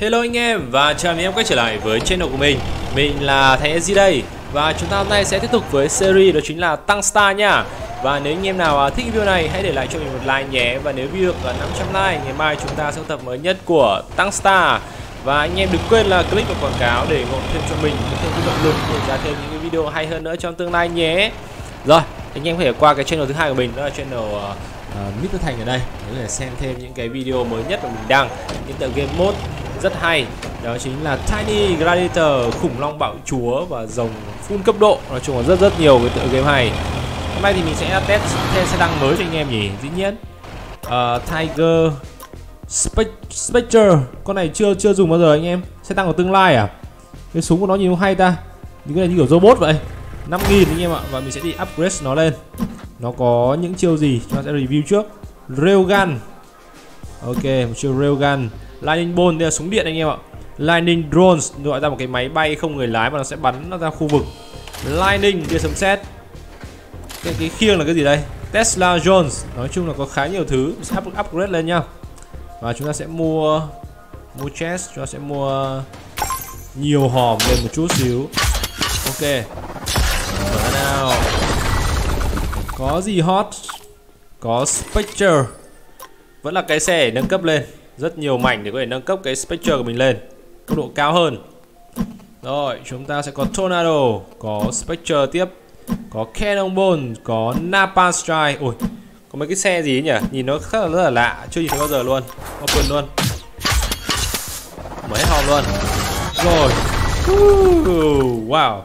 Hello anh em và chào mừng em quay trở lại với channel của mình. Mình là Thành SG đây Và chúng ta hôm nay sẽ tiếp tục với series đó chính là Tăng Star nha. Và nếu anh em nào à, thích video này hãy để lại cho mình một like nhé. Và nếu video được 500 like ngày mai chúng ta sẽ tập mới nhất của Tăng Star. Và anh em đừng quên là click vào quảng cáo để ủng hộ thêm cho mình thêm cái động lực để ra thêm những cái video hay hơn nữa trong tương lai nhé. Rồi anh em có thể qua cái channel thứ hai của mình đó là channel ờ, ờ, uh, Mr. Thành ở đây để xem thêm những cái video mới nhất mà mình đăng. Những tựa game mode rất hay. Đó chính là Tiny Gladiator khủng long bạo chúa và rồng full cấp độ. Nói chung là rất rất nhiều cái tựa game hay. Hôm nay thì mình sẽ test thêm xe tăng mới cho anh em nhỉ? Dĩ nhiên. Uh, Tiger Spectre. Con này chưa chưa dùng bao giờ anh em. Xe tăng của tương lai à? Cái súng của nó nhìn không hay ta. Những cái này như kiểu robot vậy. 5.000 anh em ạ. Và mình sẽ đi upgrade nó lên. Nó có những chiêu gì? Chúng ta sẽ review trước. Railgun. Ok một chiêu railgun lightning bolt đây là súng điện anh em ạ. Lightning drones gọi ra một cái máy bay không người lái mà nó sẽ bắn nó ra khu vực. Lightning tia sấm sét. Cái, cái khiêng là cái gì đây? Tesla jones nói chung là có khá nhiều thứ. Mình sẽ upgrade lên nhá. Và chúng ta sẽ mua mua chest chúng ta sẽ mua nhiều hòm lên một chút xíu. Ok. Mở nào. Có gì hot? Có spectre. Vẫn là cái xe để nâng cấp lên rất nhiều mảnh để có thể nâng cấp cái spectre của mình lên. Cấp độ cao hơn. Rồi, chúng ta sẽ có tornado, có spectre tiếp, có cannonball, có napalm strike. Ôi có mấy cái xe gì ấy nhỉ? Nhìn nó rất là rất là lạ, chưa nhìn thấy bao giờ luôn. Open luôn. Mở hết hòm luôn. Rồi. Wow.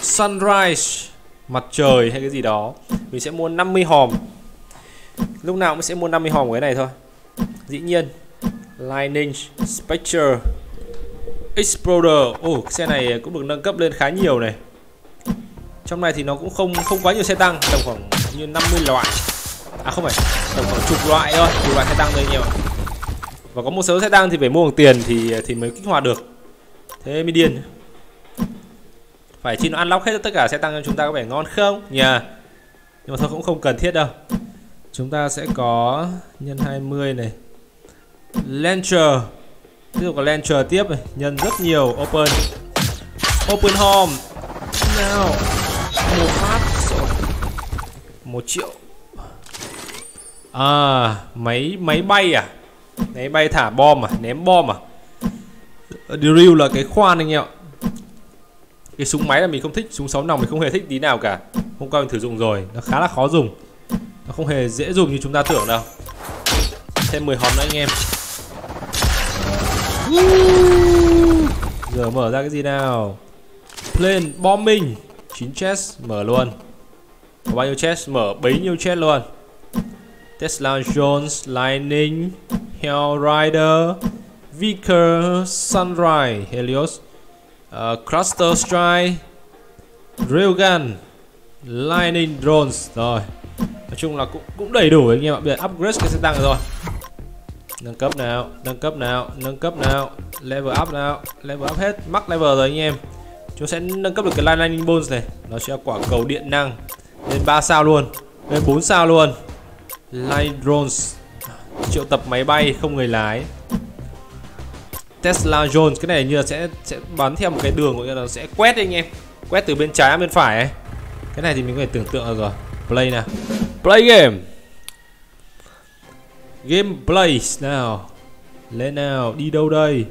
Sunrise, mặt trời hay cái gì đó. Mình sẽ mua 50 hòm. Lúc nào cũng sẽ mua 50 hòm của cái này thôi dĩ nhiên Lightning Spectre explorer, Ồ oh, xe này cũng được nâng cấp lên khá nhiều này. Trong này thì nó cũng không không quá nhiều xe tăng Tầm khoảng như 50 loại. À không phải Tầm khoảng chục loại thôi Chục loại xe tăng thôi nhiều Và có một số xe tăng thì phải mua bằng tiền thì thì mới kích hoạt được. Thế mới điên Phải chi nó unlock hết tất cả xe tăng cho chúng ta có vẻ ngon không? Nhỉ yeah. Nhưng mà thôi cũng không cần thiết đâu. Chúng ta sẽ có nhân 20 này. Launcher. Tiếp tục là Launcher tiếp này Nhân rất nhiều Open. Open Home. Nào, Một phát. Một triệu. À Máy máy bay à? Máy bay thả bom à? Ném bom à? Drill là cái khoan anh em ạ. Cái súng máy là mình không thích, Súng 6 nòng mình không hề thích tí nào cả. Hôm qua mình thử dụng rồi, Nó khá là khó dùng. Nó không hề dễ dùng như chúng ta tưởng đâu. Thêm 10 hòn nữa anh em. Giờ mở ra cái gì nào? Plane bombing. 9 chest mở luôn. Có bao nhiêu chest mở bấy nhiêu chest luôn. Tesla Jones Lightning Hell Rider Vicker Sunrise Helios uh, Cluster Strike Railgun Lightning Drones. Rồi. Nói chung là cũng, cũng đầy đủ anh em ạ. Bây giờ upgrade cái xe tăng rồi nâng cấp nào, nâng cấp nào, nâng cấp nào, level up nào. Level up hết, mắc level rồi anh em. Chúng sẽ nâng cấp được cái lightning bolt này. Nó sẽ quả cầu điện năng lên 3 sao luôn, lên 4 sao luôn. Light drones. Triệu tập máy bay không người lái. Tesla Jones, cái này như là sẽ sẽ bắn theo một cái đường gọi là sẽ quét anh em. Quét từ bên trái bên phải ấy. Cái này thì mình có thể tưởng tượng được rồi. Play nào. Play game. Gameplay nào? Lên nào? Đi đâu đây?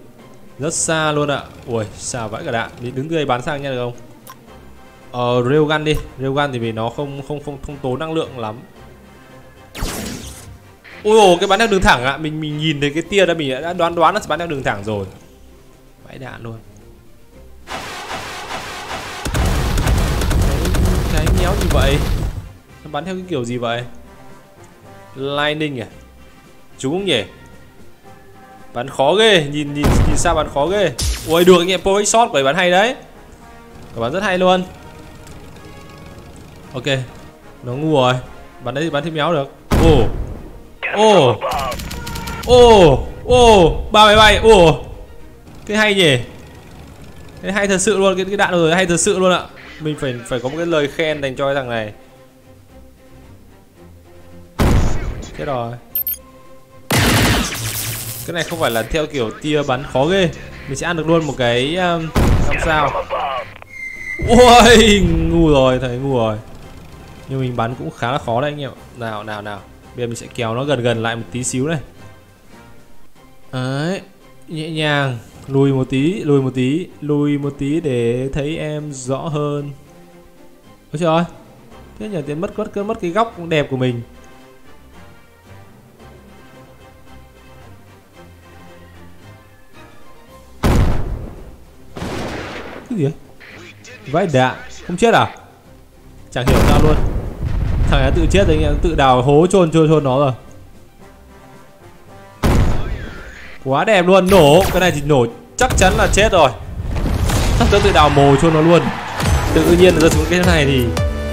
Rất xa luôn ạ. Ui, xa vãi cả đạn. Đi đứng đây bắn sang nha được không? Ờ Railgun đi. Railgun thì vì nó không không không không tốn năng lượng lắm. Ôi ồ cái bắn đang đường thẳng ạ. Mình mình nhìn thấy cái tia đó, mình đã đoán đoán nó sẽ bắn theo đường thẳng rồi. Vãi đạn luôn. Cái méo gì vậy? Nó bắn theo cái kiểu gì vậy? Lightning à? Trúng không nhỉ? Bắn khó ghê Nhìn nhìn nhìn sao bắn khó ghê. Ui được anh em Pro shot của bắn hay đấy. Bắn rất hay luôn. Ok Nó ngu rồi. Bắn đấy thì bắn thêm méo được. Ồ. Ồ. Ồ. Ồ. Ba máy bay. Ồ. Cái hay nhỉ? Cái hay thật sự luôn Cái, cái đạn rồi hay thật sự luôn ạ. Mình phải phải có một cái lời khen dành cho cái thằng này. Chết rồi cái này không phải là theo kiểu tia bắn khó ghê. Mình sẽ ăn được luôn một cái um, làm sao? Ui ngu rồi thầy ngu rồi. Nhưng mình bắn cũng khá là khó đấy anh em nào nào nào. Bây giờ mình sẽ kéo nó gần gần lại một tí xíu này đấy nhẹ nhàng. Lùi một tí lùi một tí lùi một tí để thấy em rõ hơn. Ôi trời ơi. Thế nhờ tiền mất mất mất cái góc đẹp của mình. Cái gì? Ấy vãi đạn. Không chết à? Chẳng hiểu sao luôn. Thằng ấy tự chết rồi anh em, tự đào hố chôn chôn chôn nó rồi. Quá đẹp luôn, nổ. Cái này thì nổ chắc chắn là chết rồi. Tôi tự đào mồ chôn nó luôn. Tự nhiên rơi xuống cái này thì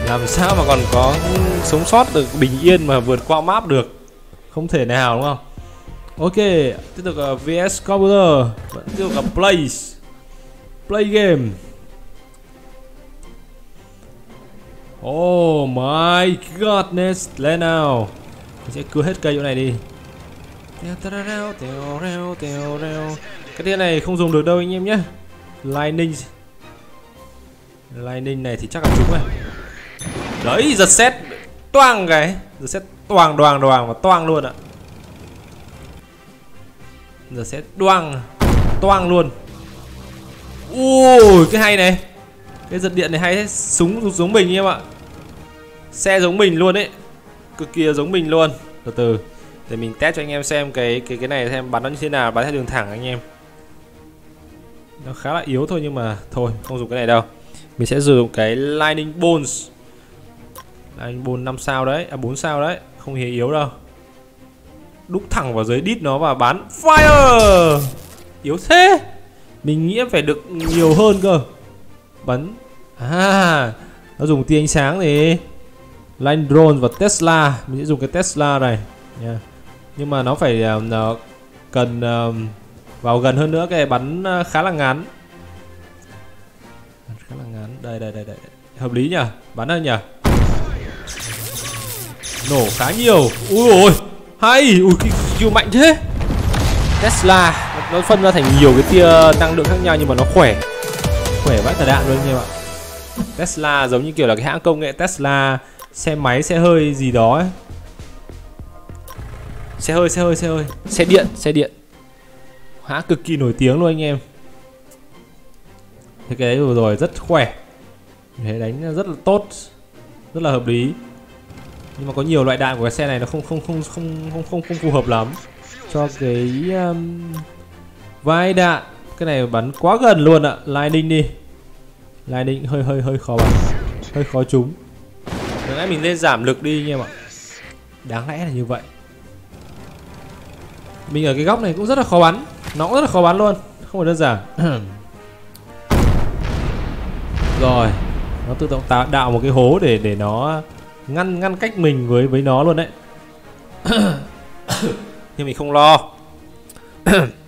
làm sao mà còn có sống sót được, bình yên mà vượt qua map được? Không thể nào, đúng không? Ok, tiếp tục là vs computer. Vẫn tiếp tục là place play game. Oh my godness Lên nào. Mình sẽ cưa hết cây chỗ này đi. Cái tên này không dùng được đâu anh em nhé. Lightning. Lightning này thì chắc là trúng rồi. Đấy, giật xét. Toang cái. Giật xét toang, đoàng đoàng và toang luôn ạ. Giật xét đoang Toang luôn. Ui cái hay này. Cái giật điện này hay thế, Súng giống mình em ạ. Xe giống mình luôn ấy, Cực kỳ giống mình luôn. Từ từ. Để mình test cho anh em xem cái cái cái này xem bắn nó như thế nào Bắn theo đường thẳng anh em. Nó khá là yếu thôi nhưng mà Thôi không dùng cái này đâu. Mình sẽ sử dụng cái Lightning Bones Lightning Bones 5 sao đấy À 4 sao đấy. Không hề yếu đâu. Đúc thẳng vào dưới đít nó và bắn. Fire! Yếu thế! Mình nghĩ phải được nhiều hơn cơ. Bắn. À Nó dùng tia ánh sáng thì Line Drone và Tesla. Mình sẽ dùng cái Tesla này. Nha. Nhưng mà nó phải uh, nó cần uh, vào gần hơn nữa. Cái bắn uh, khá là ngắn. Khá là ngắn. Đây đây đây đây. Hợp lý nhỉ? Bắn hơn nhỉ? Nổ khá nhiều. Ui ôi. Hay. Ui kêu mạnh thế. Tesla nó phân ra thành nhiều cái tia năng lượng khác nhau nhưng mà nó khỏe. Khỏe vãi cả đạn luôn anh em ạ. Tesla giống như kiểu là cái hãng công nghệ Tesla xe máy xe hơi gì đó ấy. xe hơi xe hơi xe hơi. Xe điện xe điện. Hãng cực kỳ nổi tiếng luôn anh em. Thế cái đấy vừa rồi rất khỏe. Thế đánh rất là tốt rất là hợp lý. Nhưng mà có nhiều loại đạn của cái xe này nó không không không không không không, không phù hợp lắm. Cho cái um, vai đạn. Cái này bắn quá gần luôn ạ. Lightning đi. Lightning hơi hơi hơi khó bắn. Hơi khó trúng. Đáng lẽ mình nên giảm lực đi anh em ạ. Đáng lẽ là như vậy. Mình ở cái góc này cũng rất là khó bắn. Nó cũng rất là khó bắn luôn. Không phải đơn giản. Rồi. Nó tự động tạo đạo một cái hố để để nó ngăn ngăn cách mình với với nó luôn đấy. Nhưng mình không lo.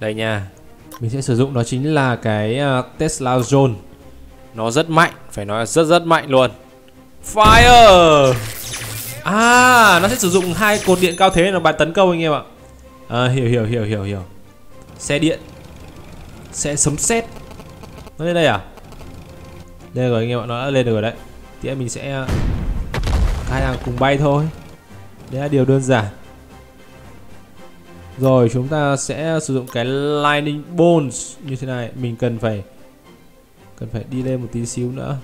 Đây nha. Mình sẽ sử dụng đó chính là cái ờ, Tesla Zone. Nó rất mạnh Phải nói là rất rất mạnh luôn. Fire! À nó sẽ sử dụng hai cột điện cao thế nó bắn tấn công anh em ạ. À, Hiểu hiểu hiểu hiểu hiểu. Xe điện. Xe sấm sét. Nó lên đây à? Đây rồi anh em ạ Nó đã lên được rồi đấy. Thì mình sẽ ờ, Hai thằng cùng bay thôi. Đấy là điều đơn giản. Rồi chúng ta sẽ sử dụng cái Lightning Bones như thế này Mình cần phải cần phải đi lên một tí xíu nữa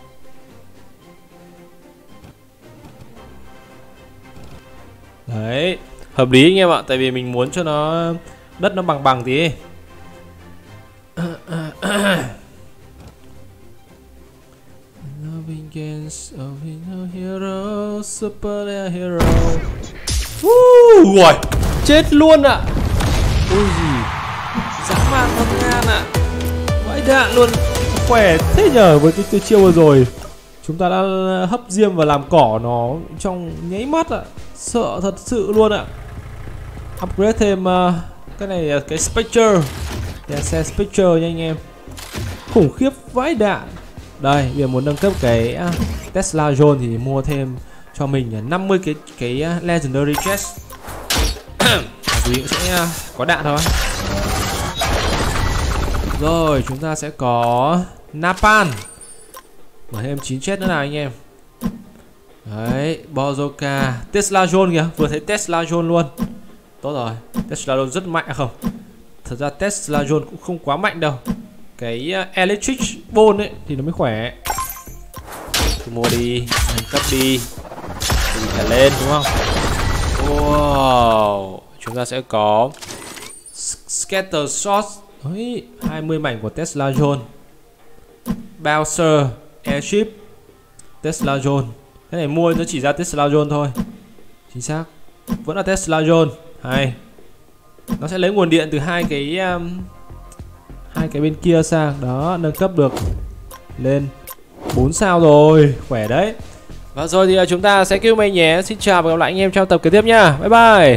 đấy hợp lý anh em ạ tại vì mình muốn cho nó đất nó bằng bằng tí Loving games of hero, super hero. Rồi, chết luôn ạ. À. Ôi gì, dã man thật ngan ạ. À. Vãi đạn luôn. Khỏe thế nhờ với cái, cái chiêu vừa rồi. Chúng ta đã hấp diêm và làm cỏ nó trong nháy mắt ạ. Sợ thật sự luôn ạ. Upgrade thêm uh, cái này ờ, cái spectre. Đèn xe spectre nha anh em. Khủng khiếp vãi đạn. Đây bây giờ muốn nâng cấp cái uh, tesla zone thì mua thêm cho mình 50 cái cái uh, legendary chest gì cũng sẽ à, có đạn thôi. Rồi, chúng ta sẽ có Napan Mở thêm 9 chết nữa nào anh em. Đấy, Bozoka, Tesla John kìa. Vừa thấy Tesla John luôn. Tốt rồi, Tesla John rất mạnh à không? Thật ra Tesla John cũng không quá mạnh đâu. Cái à, Electric bone ấy, Thì nó mới khỏe. Cứ mua đi, Nâng cấp đi. Thì cả lên, đúng không? Wow. Chúng ta sẽ có Scatter Shot. Ấy, 20 mảnh của Tesla John Bowser Airship. Tesla John Cái này mua nó chỉ ra Tesla John thôi. Chính xác. Vẫn là Tesla John Hay. Nó sẽ lấy nguồn điện từ hai cái um, hai cái bên kia sang. Đó, nâng cấp được Lên 4 sao rồi. Khỏe đấy. Và rồi thì uh, chúng ta sẽ kêu mày nhé. Xin chào và gặp lại anh em trong tập kế tiếp nha. Bye bye